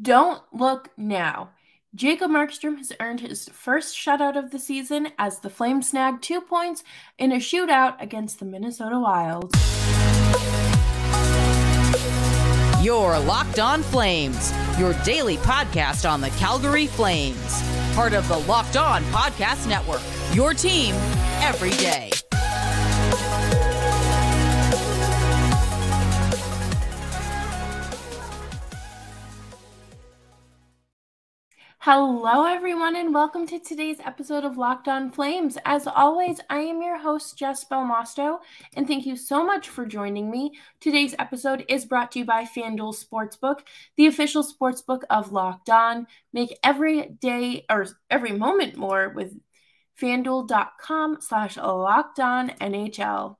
Don't look now. Jacob Markstrom has earned his first shutout of the season as the Flames snagged two points in a shootout against the Minnesota Wild. Your Locked On Flames, your daily podcast on the Calgary Flames. Part of the Locked On Podcast Network, your team every day. Hello, everyone, and welcome to today's episode of Locked On Flames. As always, I am your host, Jess Belmosto, and thank you so much for joining me. Today's episode is brought to you by FanDuel Sportsbook, the official sportsbook of Locked On. Make every day or every moment more with fanduel.com slash locked on NHL.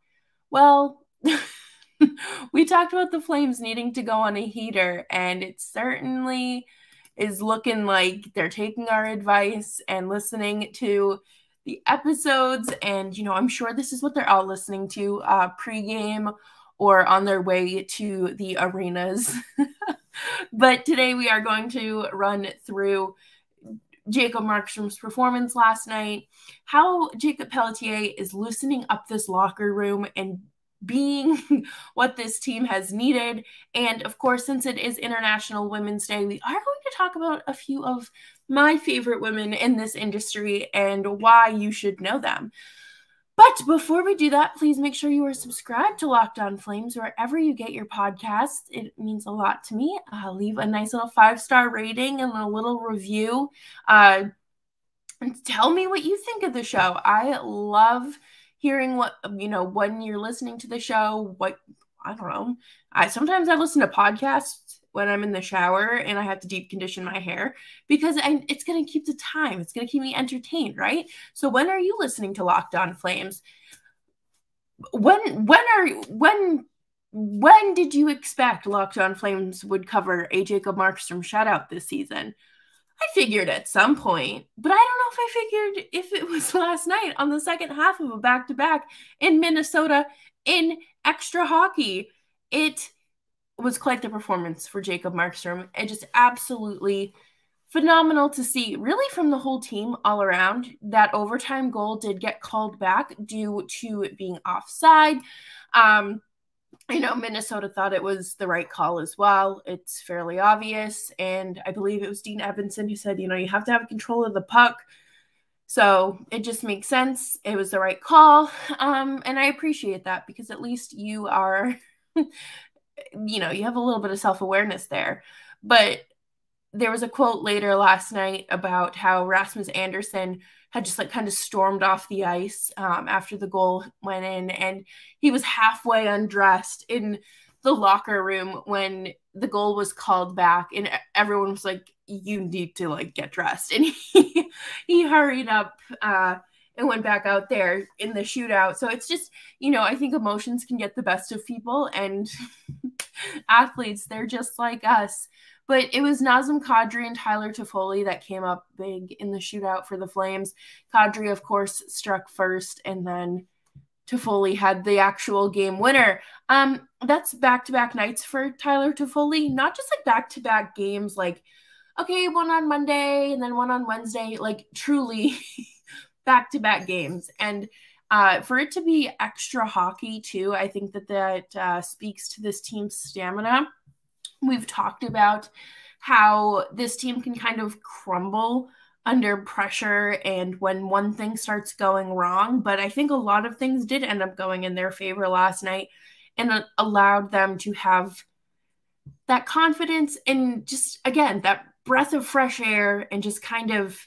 Well, we talked about the Flames needing to go on a heater, and it certainly – is looking like they're taking our advice and listening to the episodes. And, you know, I'm sure this is what they're all listening to uh, pregame or on their way to the arenas. but today we are going to run through Jacob Markstrom's performance last night, how Jacob Pelletier is loosening up this locker room and being what this team has needed. And of course, since it is International Women's Day, we are going to talk about a few of my favorite women in this industry and why you should know them. But before we do that, please make sure you are subscribed to Locked On Flames wherever you get your podcasts. It means a lot to me. Uh, leave a nice little five star rating and a little review. Uh, and tell me what you think of the show. I love hearing what um, you know when you're listening to the show what i don't know. I sometimes i listen to podcasts when i'm in the shower and i have to deep condition my hair because I, it's going to keep the time. It's going to keep me entertained right? So when are you listening to locked on flames? When when are when when did you expect locked on flames would cover a. Jacob markstrom shutout this season I figured at some point, but I don't know if I figured if it was last night on the second half of a back to back in Minnesota in extra hockey. It was quite the performance for Jacob Markstrom and just absolutely phenomenal to see, really, from the whole team all around. That overtime goal did get called back due to it being offside. Um, I know Minnesota thought it was the right call as well. It's fairly obvious. And I believe it was Dean Evason who said, you know, you have to have control of the puck. So it just makes sense. It was the right call. Um, and I appreciate that because at least you are, you know, you have a little bit of self awareness there. But there was a quote later last night about how Rasmus Andersson had just like kind of stormed off the ice um, after the goal went in, and he was halfway undressed in the locker room when the goal was called back, and everyone was like, "You need to like get dressed," and he he hurried up. Uh, and went back out there in the shootout. So it's just, you know, I think emotions can get the best of people and athletes, they're just like us. But it was Nazem Kadri and Tyler Toffoli that came up big in the shootout for the Flames. Kadri, of course, struck first, and then Toffoli had the actual game winner. Um, that's back-to-back nights for Tyler Toffoli, not just like back-to-back games, like okay, one on Monday and then one on Wednesday, like truly back-to-back games. And uh, for it to be extra hockey too, I think that that uh, speaks to this team's stamina We've talked about how this team can kind of crumble under pressure and when one thing starts going wrong. But I think a lot of things did end up going in their favor last night and allowed them to have that confidence and just, again, that breath of fresh air and just kind of,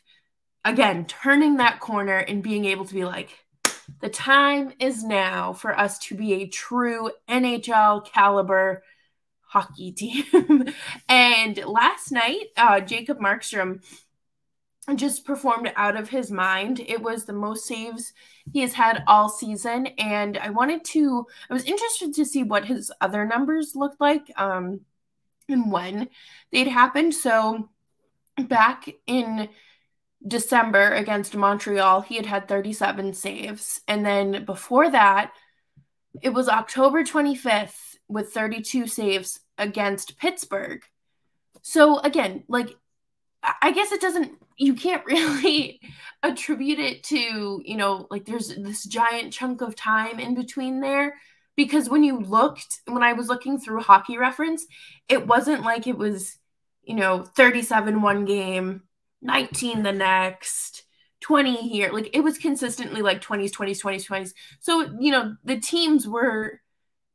again, turning that corner and being able to be like, the time is now for us to be a true NHL caliber hockey team. and last night, uh, Jacob Markstrom just performed out of his mind. It was the most saves he has had all season. And I wanted to, I was interested to see what his other numbers looked like um, and when they'd happened. So back in December against Montreal, he had had 37 saves. And then before that, it was October 25th with 32 saves against Pittsburgh. So again, like I guess it doesn't you can't really attribute it to, you know, like there's this giant chunk of time in between there because when you looked when I was looking through hockey reference, it wasn't like it was, you know, 37 one game, 19 the next, 20 here. Like it was consistently like 20s, 20s, 20s, 20s. So, you know, the teams were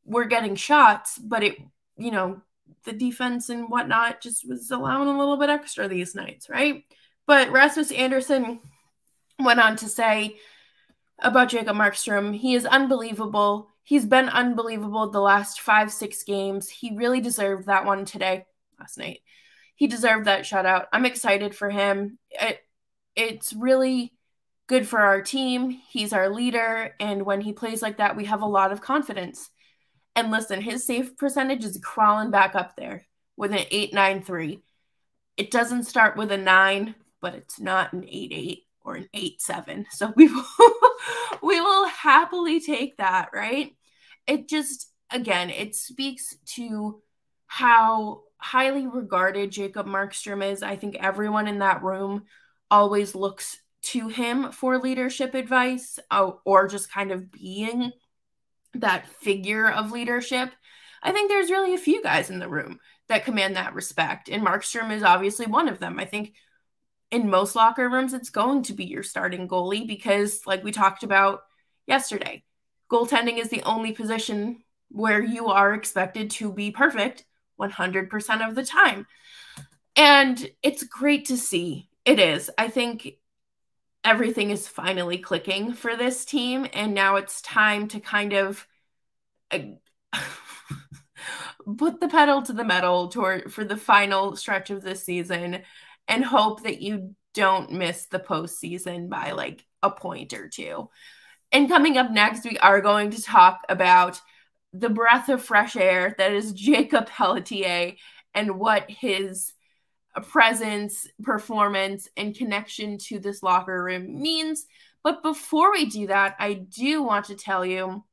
were getting shots, but it, you know, the defense and whatnot just was allowing a little bit extra these nights, right? But Rasmus Andersson went on to say about Jacob Markstrom, he is unbelievable. He's been unbelievable the last five, six games. He really deserved that one today, last night. He deserved that shutout. I'm excited for him. It, it's really good for our team. He's our leader. And when he plays like that, we have a lot of confidence. And listen, his save percentage is crawling back up there with an 893. It doesn't start with a 9, but it's not an 88 or an 87. So we will we will happily take that, right? It just again, it speaks to how highly regarded Jacob Markstrom is. I think everyone in that room always looks to him for leadership advice uh, or just kind of being that figure of leadership, I think there's really a few guys in the room that command that respect. And Markstrom is obviously one of them. I think in most locker rooms, it's going to be your starting goalie because, like we talked about yesterday, goaltending is the only position where you are expected to be perfect 100% of the time. And it's great to see. It is. I think everything is finally clicking for this team and now it's time to kind of uh, put the pedal to the metal toward for the final stretch of this season and hope that you don't miss the postseason by like a point or two. And coming up next, we are going to talk about the breath of fresh air that is Jacob Pelletier and what his presence, performance, and connection to this locker room means. But before we do that, I do want to tell you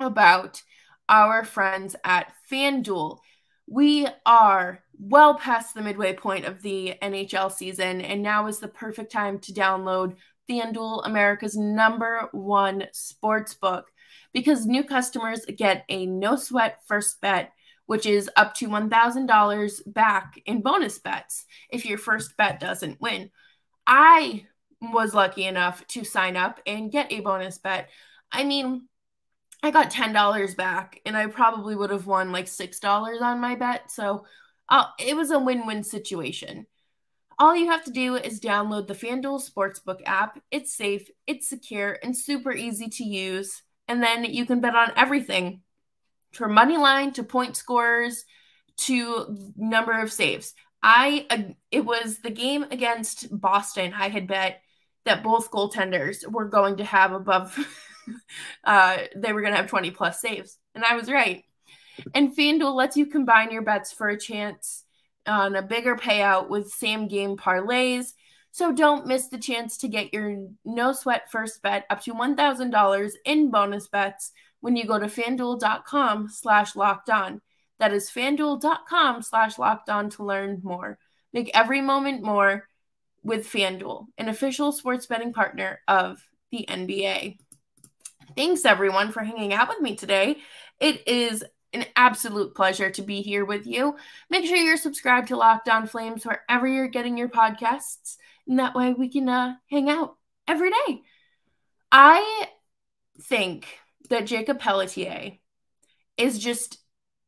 about our friends at FanDuel. We are well past the midway point of the NHL season, and now is the perfect time to download FanDuel, America's number one sports book, because new customers get a no sweat first bet which is up to $1,000 back in bonus bets if your first bet doesn't win. I was lucky enough to sign up and get a bonus bet. I mean, I got $10 back and I probably would have won like $6 on my bet. So uh, it was a win win situation. All you have to do is download the FanDuel Sportsbook app. It's safe, it's secure, and super easy to use. And then you can bet on everything from money line to point scores to number of saves. I uh, it was the game against Boston. I had bet that both goaltenders were going to have above uh they were going to have 20 plus saves and I was right. And FanDuel lets you combine your bets for a chance on a bigger payout with same game parlays. So don't miss the chance to get your no sweat first bet up to $1,000 in bonus bets when you go to fanduel.com slash locked on. That is fanduel.com slash locked on to learn more. Make every moment more with FanDuel, an official sports betting partner of the NBA. Thanks everyone for hanging out with me today. It is an absolute pleasure to be here with you. Make sure you're subscribed to Locked On Flames wherever you're getting your podcasts, and that way we can uh, hang out every day. I think that Jacob Pelletier is just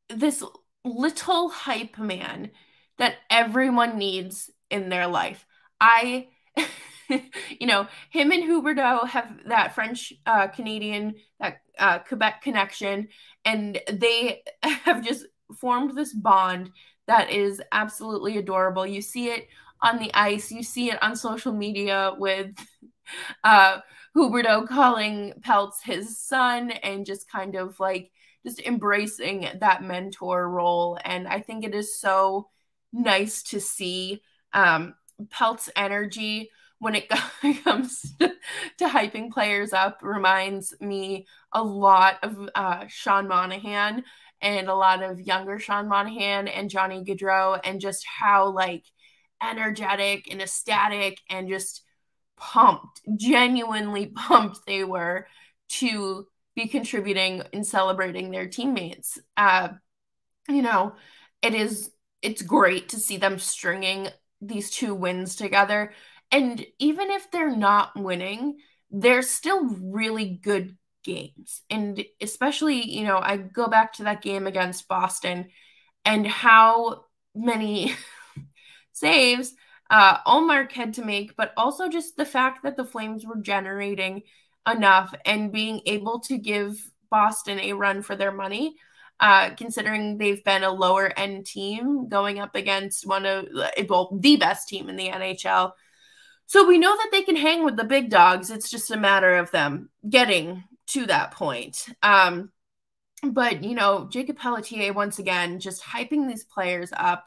this little hype man that everyone needs in their life. I, you know, him and Huberdeau have that French uh, Canadian, that uh, Quebec connection, and they have just formed this bond that is absolutely adorable. You see it on the ice, you see it on social media with uh, Huberdeau calling Pelts his son and just kind of like just embracing that mentor role. And I think it is so nice to see um, Pelt's energy when it comes to, to, hyping players up reminds me a lot of uh, Sean Monahan and a lot of younger Sean Monahan and Johnny Gaudreau, and just how like energetic and ecstatic and just pumped, genuinely pumped they were to be contributing and celebrating their teammates. Uh, you know, it is it's great to see them stringing these two wins together. And even if they're not winning, they're still really good games. And especially, you know, I go back to that game against Boston and how many saves uh, Ullmark had to make, but also just the fact that the Flames were generating enough and being able to give Boston a run for their money. Uh, considering they've been a lower end team going up against one of well the best team in the NHL. So we know that they can hang with the big dogs. It's just a matter of them getting to that point. Um, but you know, Jacob Pelletier once again just hyping these players up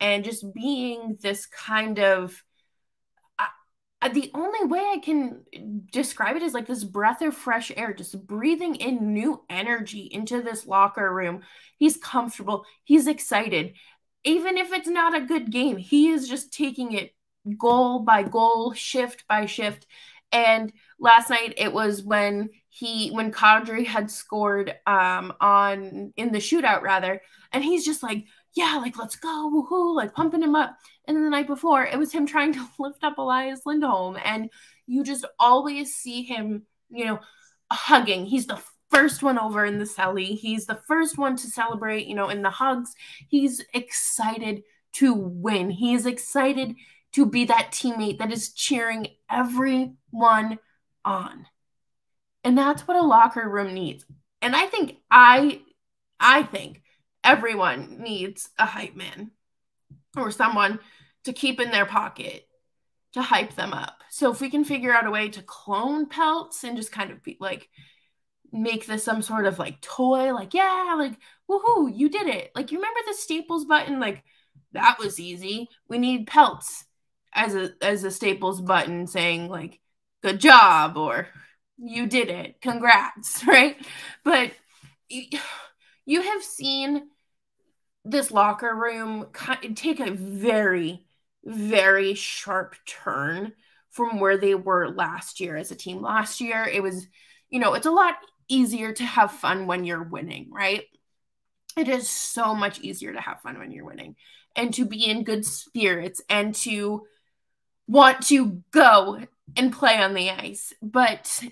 and just being this kind of the only way I can describe it is like this breath of fresh air, just breathing in new energy into this locker room. He's comfortable, he's excited. Even if it's not a good game, he is just taking it goal by goal, shift by shift. And last night it was when he when Kadri had scored um on in the shootout rather, and he's just like yeah, like let's go, woohoo, like pumping him up. And then the night before, it was him trying to lift up Elias Lindholm, and you just always see him, you know, hugging. He's the first one over in the celly. He's the first one to celebrate, you know, in the hugs. He's excited to win. He is excited to be that teammate that is cheering everyone on. And that's what a locker room needs. And I think I I think everyone needs a hype man or someone to keep in their pocket to hype them up. So if we can figure out a way to clone pelts and just kind of be like make this some sort of like toy, like, yeah, like, woohoo, you did it. Like, you remember the staples button? Like, that was easy. We need pelts as a as a staples button saying like good job or you did it congrats right but you, you have seen this locker room take a very, very sharp turn from where they were last year as a team. Last year, it was, you know, it's a lot easier to have fun when you're winning, right? It is so much easier to have fun when you're winning and to be in good spirits and to want to go and play on the ice. But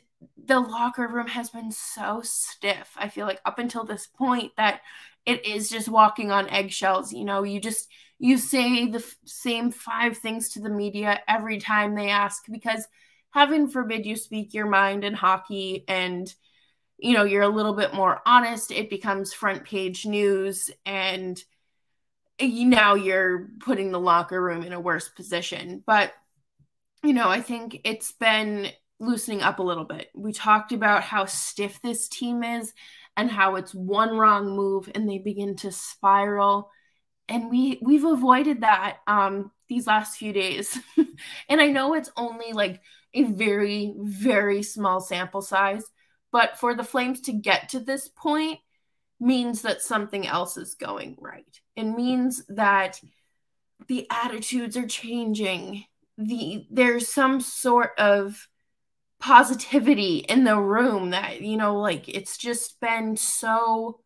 the locker room has been so stiff, I feel like, up until this point that it is just walking on eggshells. You know, you just you say the f- same five things to the media every time they ask because heaven forbid you speak your mind in hockey and you know you're a little bit more honest it becomes front page news and you, now you're putting the locker room in a worse position but you know i think it's been loosening up a little bit we talked about how stiff this team is and how it's one wrong move and they begin to spiral. And we we've avoided that um these last few days. And i know it's only like a very very small sample size but for the flames to get to this point means that something else is going right. It means that the attitudes are changing. The there's some sort of positivity in the room that you know like it's just been so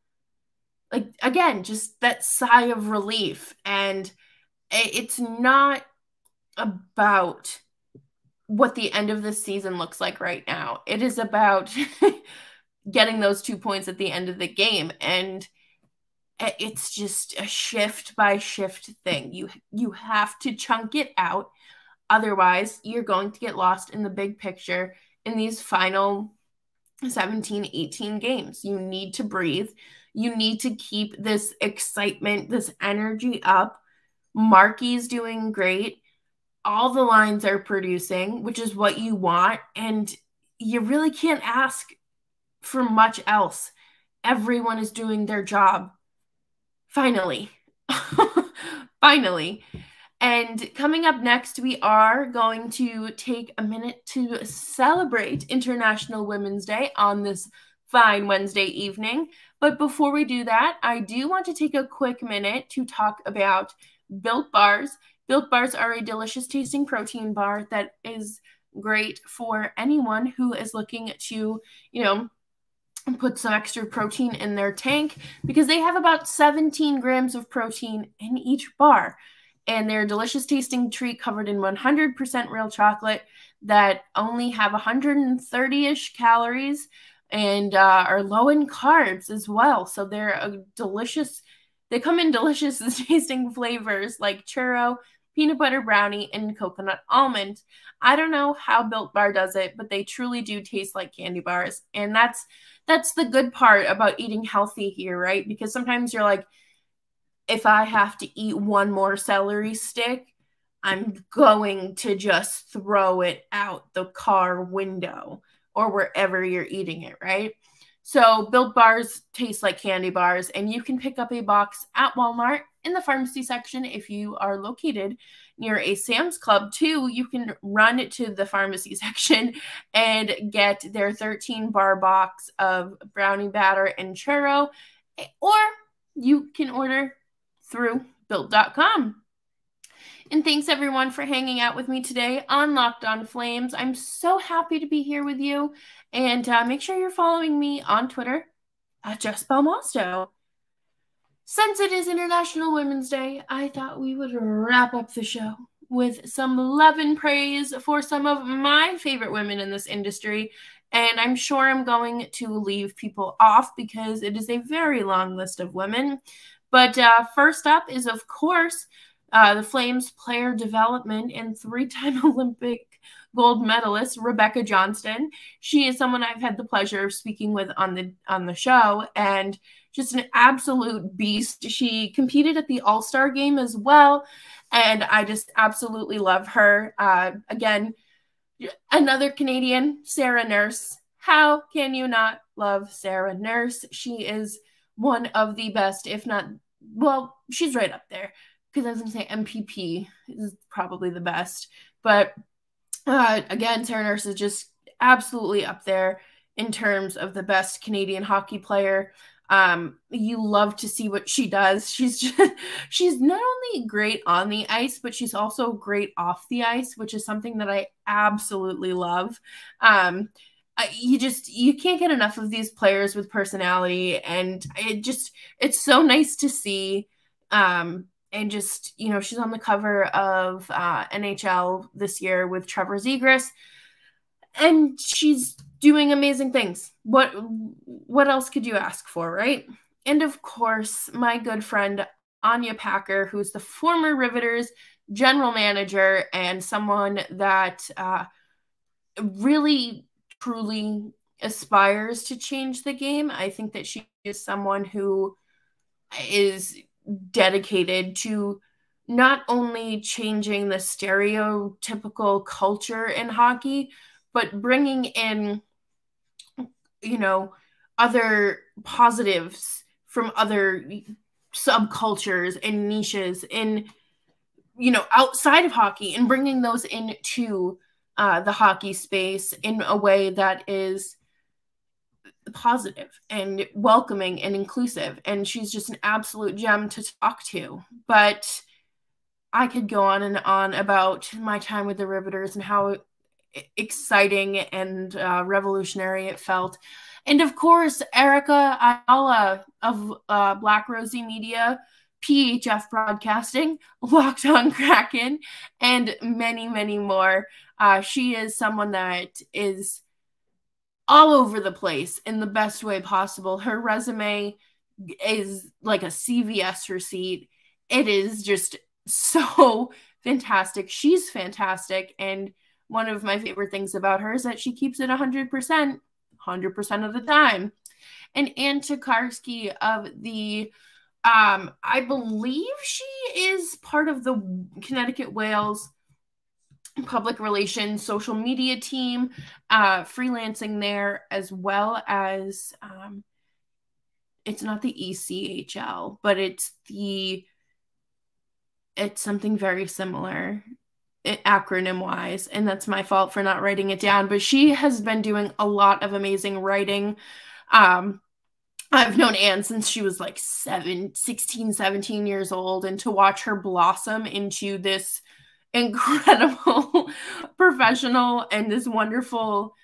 like again just that sigh of relief. And it's not about what the end of the season looks like right now. It is about getting those two points at the end of the game. And it's just a shift by shift thing. You you have to chunk it out. Otherwise you're going to get lost in the big picture in these final 17, 18 games. You need to breathe. You need to keep this excitement, this energy up. Marky's doing great. All the lines are producing, which is what you want. And you really can't ask for much else. Everyone is doing their job. Finally. Finally. And coming up next, we are going to take a minute to celebrate International Women's Day on this fine Wednesday evening But before we do that, I do want to take a quick minute to talk about Built Bars. Built Bars are a delicious tasting protein bar that is great for anyone who is looking to, you know, put some extra protein in their tank because they have about 17 grams of protein in each bar. And they're a delicious tasting treat covered in 100% real chocolate that only have 130 ish calories and uh, are low in carbs as well. So they're a delicious, they come in delicious tasting flavors like churro, peanut butter brownie, and coconut almond. I don't know how Built Bar does it, but they truly do taste like candy bars. And that's that's the good part about eating healthy here, right? Because sometimes you're like, if I have to eat one more celery stick, I'm going to just throw it out the car window or wherever you're eating it, right? So, Built Bars taste like candy bars, and you can pick up a box at Walmart in the pharmacy section if you are located near a Sam's Club. Too, you can run to the pharmacy section and get their 13 bar box of brownie batter and churro, or you can order through built.com. And thanks everyone for hanging out with me today on Locked On Flames. I'm so happy to be here with you. And uh, make sure you're following me on Twitter at Jess Belmosto. Since it is International Women's Day, I thought we would wrap up the show with some love and praise for some of my favorite women in this industry. And I'm sure I'm going to leave people off because it is a very long list of women. But uh, first up is, of course, uh, the Flames player development and three time Olympic gold medalist Rebecca Johnston. She is someone I've had the pleasure of speaking with on the on the show and just an absolute beast. She competed at the All Star game as well, and I just absolutely love her. Uh, again, another Canadian, Sarah Nurse. How can you not love Sarah Nurse? She is one of the best, if not, well, she's right up there because I was going to say MPP is probably the best. But uh, again, Sarah Nurse is just absolutely up there in terms of the best Canadian hockey player. Um, you love to see what she does. She's just, she's not only great on the ice, but she's also great off the ice, which is something that I absolutely love. Um, you just you can't get enough of these players with personality, and it just it's so nice to see. Um, and just you know she's on the cover of uh, NHL this year with Trevor Zegras, and she's doing amazing things. What what else could you ask for, right? And of course, my good friend Anya Packer, who's the former Riveters general manager and someone that uh, really truly aspires to change the game. I think that she is someone who is dedicated to not only changing the stereotypical culture in hockey, but bringing in, you know, other positives from other subcultures and niches in, you know, outside of hockey and bringing those into uh, the hockey space in a way that is positive and welcoming and inclusive. And she's just an absolute gem to talk to. But I could go on and on about my time with the Riveters and how exciting and uh, revolutionary it felt. And of course, Erica Ayala of uh, Black Rosie Media, PHF Broadcasting, Locked on Kraken, and many, many more. Uh, she is someone that is all over the place in the best way possible. Her resume is like a CVS receipt. It is just so fantastic. She's fantastic. And one of my favorite things about her is that she keeps it 100%, 100% of the time. And Ann Tokarski of the, um, I believe she is part of the Connecticut Whales public relations, social media team, uh, freelancing there, as well as um, it's not the ECHL, but it's the it's something very similar acronym wise and that's my fault for not writing it down but she has been doing a lot of amazing writing um I've known Anne since she was like seven, 16, 17 years old. And to watch her blossom into this incredible professional and this wonderful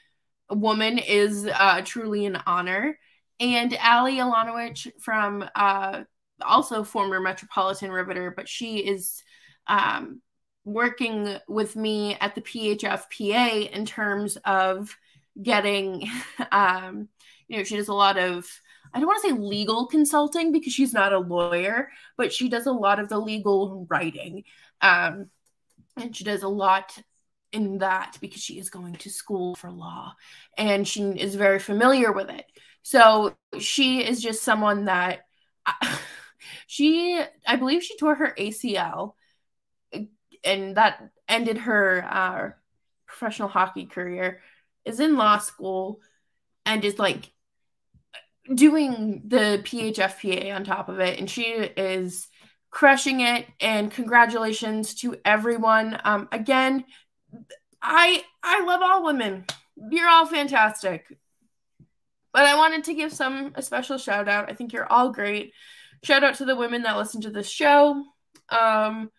woman is uh, truly an honor. And Ali Alanowich from uh, also former Metropolitan Riveter, but she is um, working with me at the PHFPA in terms of getting, um, you know, she does a lot of, I don't want to say legal consulting because she's not a lawyer, but she does a lot of the legal writing. Um, and she does a lot in that because she is going to school for law and she is very familiar with it. So she is just someone that she, I believe she tore her ACL and that ended her uh, professional hockey career, is in law school and is like doing the PHFPA on top of it. And she is crushing it. And congratulations to everyone. Um, again, I I love all women. You're all fantastic. But I wanted to give some a special shout out. I think you're all great. Shout out to the women that listen to this show. Um,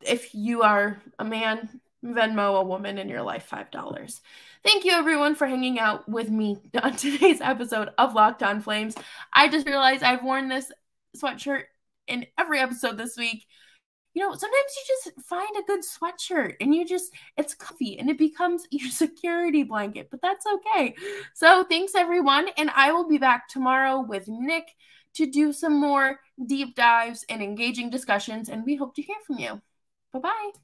if you are a man, Venmo a woman in your life $5. Thank you everyone for hanging out with me on today's episode of Locked On Flames. I just realized I've worn this sweatshirt in every episode this week. You know, sometimes you just find a good sweatshirt and you just, it's comfy and it becomes your security blanket, but that's okay. So thanks everyone. And I will be back tomorrow with Nick to do some more deep dives and engaging discussions. And we hope to hear from you. Bye bye.